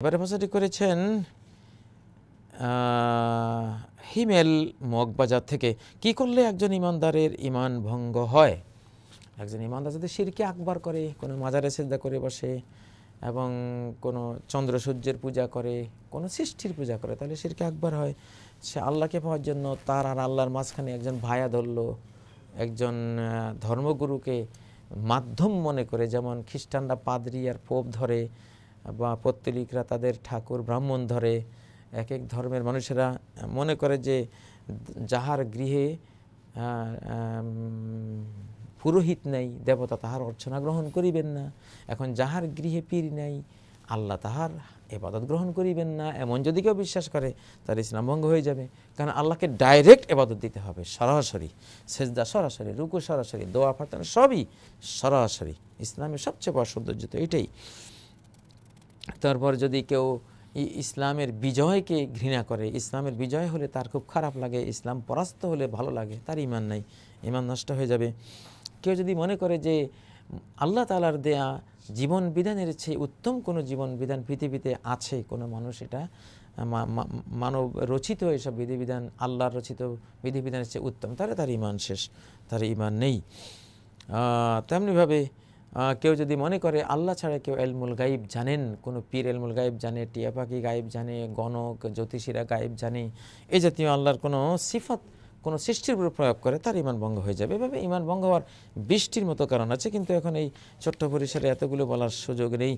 এবারে করেছেন হিমেল মগবাজার থেকে, কি করলে একজন ইমানদারের ইমান ভঙ্গ হয়? একজন ইমানদার যদি শিরকে আকবার করে, কোনো মাজারে সেজদা করে বসে এবং কোনো চন্দ্র সূর্যের পূজা করে, কোনো সৃষ্টির পূজা করে, তাহলে শিরকে আকবার হয়। সে আল্লাহকে পাওয়ার জন্য তার আর আল্লাহর মাঝখানে একজন ভায়া ধরলো, একজন ধর্মগুরুকে মাধ্যম মনে করে, যেমন খ্রিস্টানরা পাদ্রি আর পোপ ধরে বা পত্তলিকরা তাদের ঠাকুর ব্রাহ্মণ ধরে এক এক ধর্মের মানুষেরা মনে করে যে যাহার গৃহে পুরোহিত নেই, দেবতা তাহার অর্চনা গ্রহণ করিবেন না। এখন যাহার গৃহে পীর নেই, আল্লাহ তাহার এবাদত গ্রহণ করিবেন না। এমন যদি কেউ বিশ্বাস করে, তার ইসলাম ভঙ্গ হয়ে যাবে। কারণ আল্লাহকে ডাইরেক্ট এবাদত দিতে হবে, সরাসরি। সেজদা সরাসরি, রুকু সরাসরি, দোয়া ফাতানো সবই সরাসরি। ইসলামের সবচেয়ে বড় সৌন্দর্য তো এটাই। তারপর যদি কেউ ইসলামের বিজয়কে ঘৃণা করে, ইসলামের বিজয় হলে তার খুব খারাপ লাগে, ইসলাম পরাস্ত হলে ভালো লাগে, তার ইমান নাই, ইমান নষ্ট হয়ে যাবে। কেউ যদি মনে করে যে আল্লাহ তালার দেয়া জীবন বিধানের চেয়ে উত্তম কোনো জীবন বিধান পৃথিবীতে আছে, কোনো মানুষ এটা মানব রচিত এসব বিধিবিধান, আল্লাহর রচিত বিধিবিধানের চেয়ে উত্তম, তাহলে তার ইমান শেষ, তার ইমান নেই। তেমনিভাবে কেউ যদি মনে করে, আল্লাহ ছাড়া কেউ এলমুল গাইব জানেন, কোনো পীর এলমুল গাইব জানে, টিয়া পাখি গাইব জানে, গণক, জ্যোতিষীরা গাইব জানে, এ জাতীয় আল্লাহর কোনো সিফাত, কোনো সৃষ্টির উপর প্রয়োগ করে তার ইমান ভঙ্গ হয়ে যাবে। এভাবে ইমান ভঙ্গ হওয়ার বৃষ্টির মতো কারণ আছে, কিন্তু এখন এই ছোট্ট পরিসরে এতগুলো বলার সুযোগ নেই।